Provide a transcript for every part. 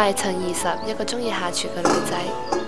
我系陈二十，一个中意下厨嘅女仔。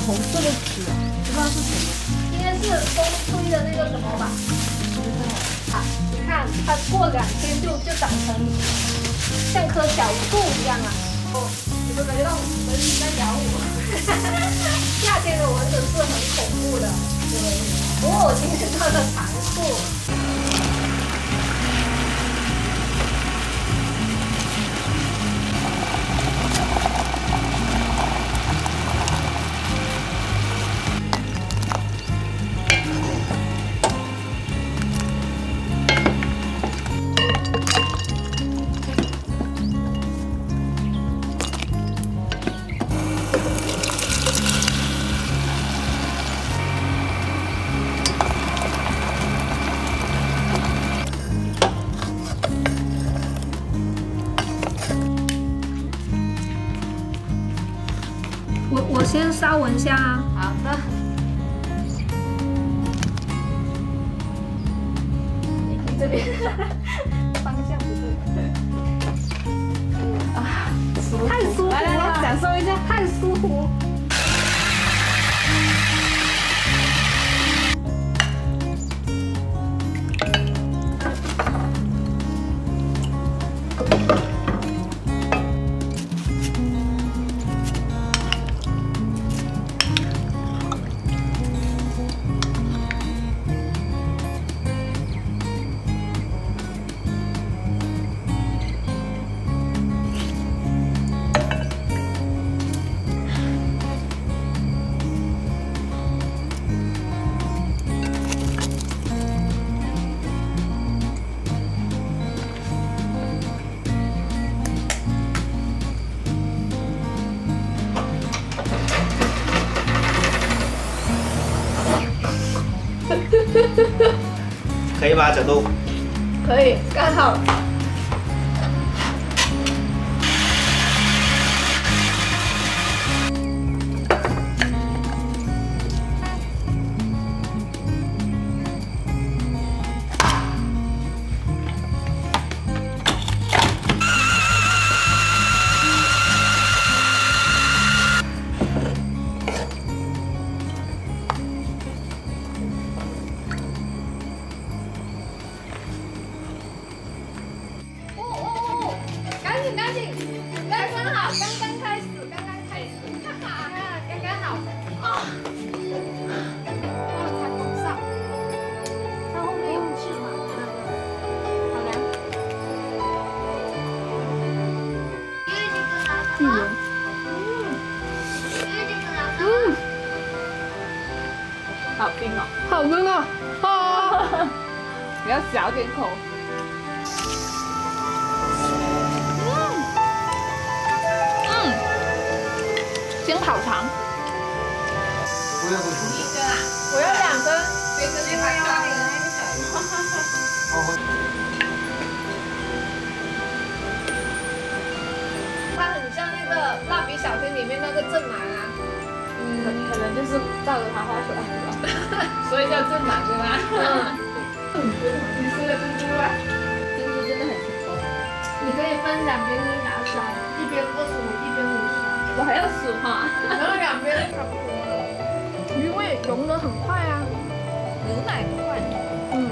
红色的纸，不知道是什么。应该是风吹的那个什么吧。不啊，你看它过两天就就长成像棵小树一样啊。哦，有没让感觉到蚊子在咬我？夏天的蚊子是很恐怖的。对。我今天穿的长裤。闻香，好的。这边方向不对。啊，太舒服了，享受一下，太舒服。可以吧，角度？可以，刚好。你要小点口。嗯，嗯，先跑长。我要一根啊，我要两根。别跟哈哈。它很像那个蜡笔小新里面那个正男啊。嗯。可能就是照着他画出来的吧。所以叫正男对吧？嗯。你吃了珍珠了？珍珠真的很甜哦。你可以分两边用牙刷，一边二十五，一边五十啊。我还要塑化。然后两边都差不多了。鱼味融的很快啊。牛奶快。嗯，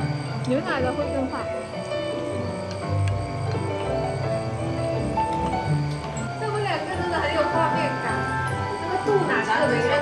牛奶的会更快。他们两个真的很有画面感，那个杜娜特别。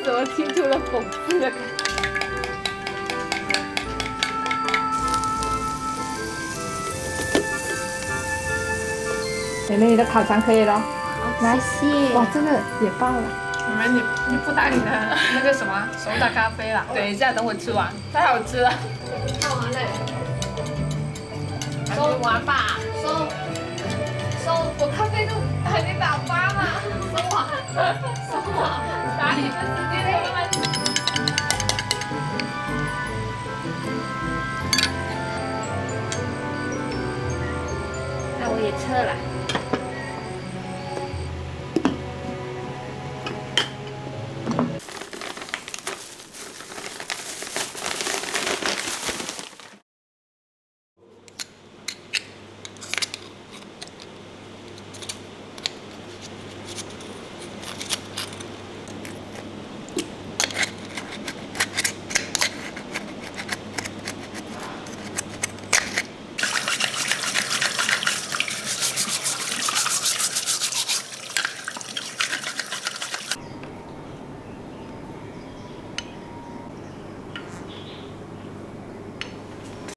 怎么听出了讽刺的感觉？妹妹，你的烤肠可以了，拿去。哇，这个也爆了。妹妹，你你不打你的那个什么？手打咖啡了？等一下，等我吃完，太好吃了。收完再收完吧，收收，我咖啡都还没打发呢。收完。那我也撤了。